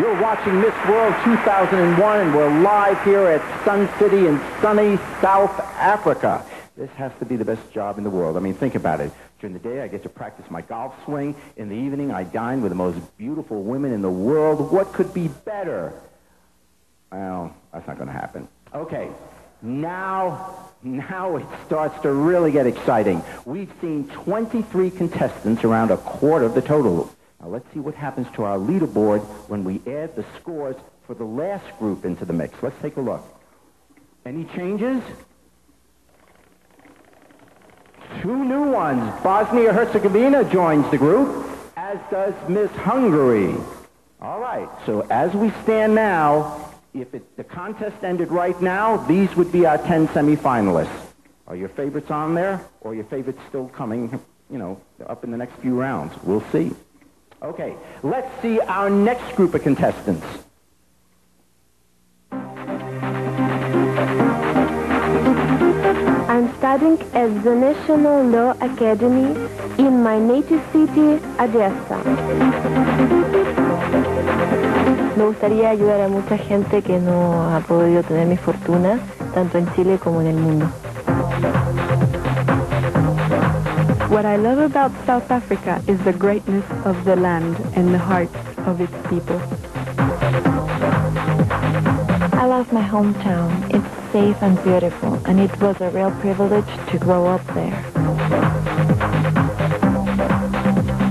You're watching Miss World 2001, and we're live here at Sun City in sunny South Africa. This has to be the best job in the world. I mean, think about it. During the day, I get to practice my golf swing. In the evening, I dine with the most beautiful women in the world. What could be better? Well, that's not going to happen. Okay, now, now it starts to really get exciting. We've seen 23 contestants around a quarter of the total. Now let's see what happens to our leaderboard when we add the scores for the last group into the mix. Let's take a look. Any changes? Two new ones. Bosnia-Herzegovina joins the group, as does Miss Hungary. All right, so as we stand now, if it, the contest ended right now, these would be our 10 semifinalists. Are your favorites on there, or your favorites still coming, you know, up in the next few rounds? We'll see. Okay, let's see our next group of contestants. I'm studying at the National Law Academy in my native city, Odessa. Me gustaría ayudar a mucha gente que no ha podido tener mi fortuna, tanto en Chile como en el mundo. What I love about South Africa is the greatness of the land and the hearts of its people. I love my hometown. It's safe and beautiful, and it was a real privilege to grow up there.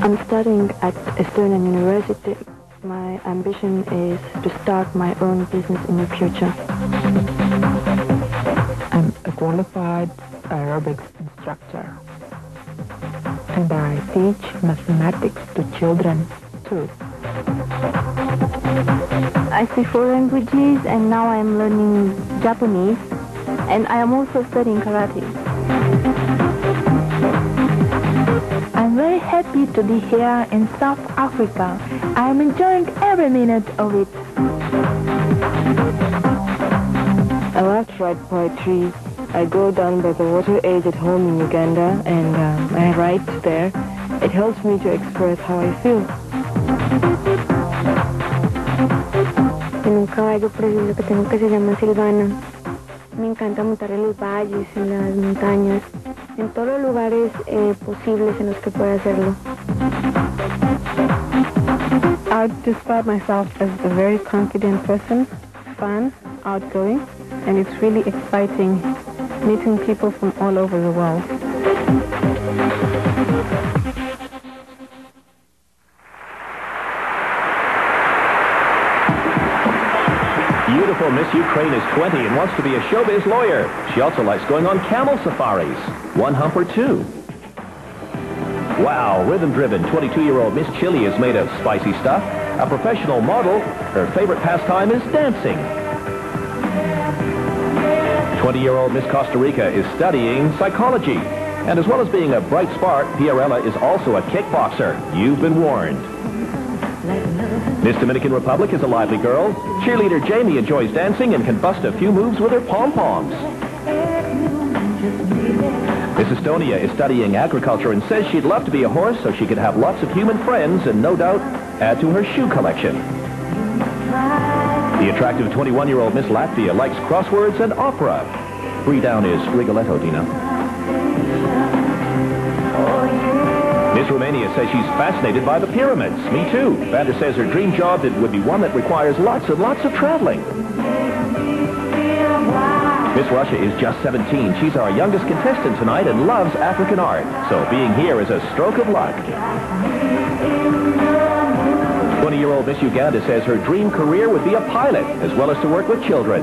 I'm studying at Estonian University. My ambition is to start my own business in the future. I'm a qualified aerobics instructor and I teach mathematics to children too. I speak four languages and now I'm learning Japanese and I am also studying karate. I'm very happy to be here in South Africa. I'm enjoying every minute of it. I love to write poetry I go down by the water edge at home in Uganda and um, I write there. It helps me to express how I feel. En un caballo preciso que tengo que se llama Silvana. Me encanta montar en los valles, en las montañas, en todos los lugares eh, posibles en los que pueda hacerlo. I describe myself as a very confident person, fun, outgoing, and it's really exciting meeting people from all over the world. Beautiful Miss Ukraine is 20 and wants to be a showbiz lawyer. She also likes going on camel safaris. One hump or two. Wow, rhythm-driven 22-year-old Miss Chile is made of spicy stuff. A professional model, her favorite pastime is dancing. 20-year-old Miss Costa Rica is studying psychology. And as well as being a bright spark, Pierrella is also a kickboxer. You've been warned. Miss Dominican Republic is a lively girl. Cheerleader Jamie enjoys dancing and can bust a few moves with her pom-poms. Miss Estonia is studying agriculture and says she'd love to be a horse so she could have lots of human friends and no doubt add to her shoe collection. The attractive 21-year-old Miss Latvia likes crosswords and opera. Free down is Rigoletto, Dina. Miss Romania says she's fascinated by the pyramids. Me too. Vander says her dream job would be one that requires lots and lots of traveling. Miss Russia is just 17. She's our youngest contestant tonight and loves African art. So being here is a stroke of luck. 20-year-old Miss Uganda says her dream career would be a pilot, as well as to work with children.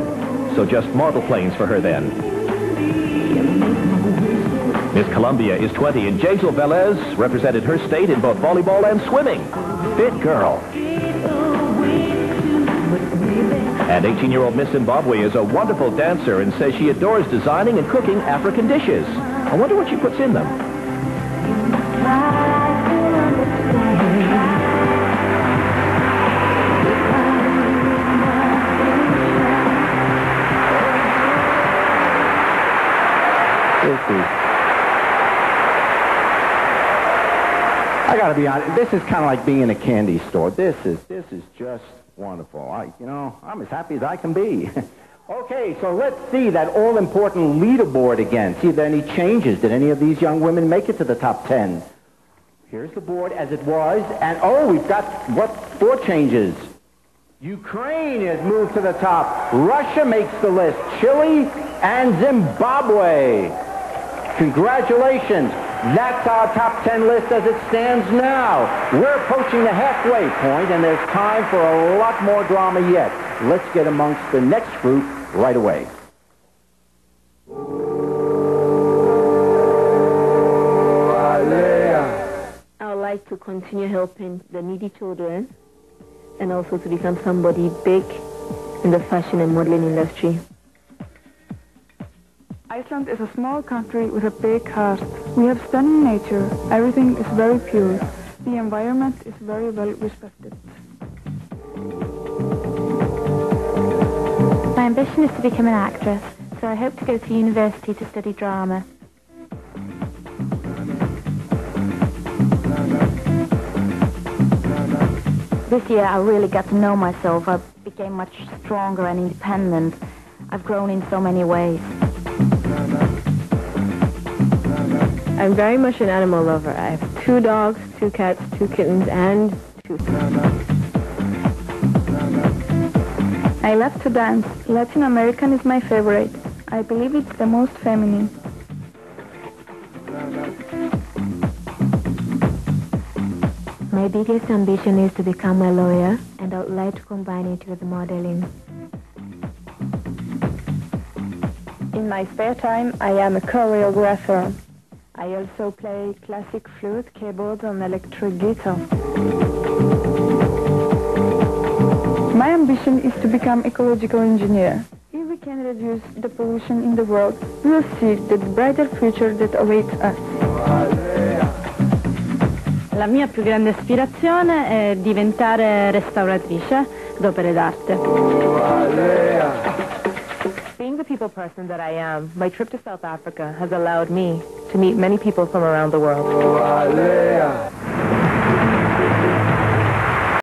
So just model planes for her then. Miss Colombia is 20, and Jaisal Velez represented her state in both volleyball and swimming. Fit girl. And 18-year-old Miss Zimbabwe is a wonderful dancer and says she adores designing and cooking African dishes. I wonder what she puts in them. I got to be honest. This is kind of like being in a candy store. This is this is just Wonderful. I, you know, I'm as happy as I can be. okay, so let's see that all-important leaderboard again. See if there are any changes. Did any of these young women make it to the top 10? Here's the board as it was. And, oh, we've got, what, four changes. Ukraine has moved to the top. Russia makes the list. Chile and Zimbabwe. Congratulations. That's our top 10 list as it stands now. We're approaching the halfway point, and there's time for a lot more drama yet. Let's get amongst the next group right away. I would like to continue helping the needy children and also to become somebody big in the fashion and modeling industry. Iceland is a small country with a big heart. We have stunning nature. Everything is very pure. The environment is very well respected. My ambition is to become an actress, so I hope to go to university to study drama. This year I really got to know myself. I became much stronger and independent. I've grown in so many ways. I'm very much an animal lover. I have two dogs, two cats, two kittens, and two I love to dance. Latin American is my favorite. I believe it's the most feminine. My biggest ambition is to become a lawyer, and I would like to combine it with modeling. In my spare time, I am a choreographer. I also play classic flute, keyboard, and electric guitar. My ambition is to become ecological engineer. If we can reduce the pollution in the world, we will see the brighter future that awaits us. La mia più grande ispirazione è diventare restauratrice d'opere d'arte. People person that I am, my trip to South Africa has allowed me to meet many people from around the world.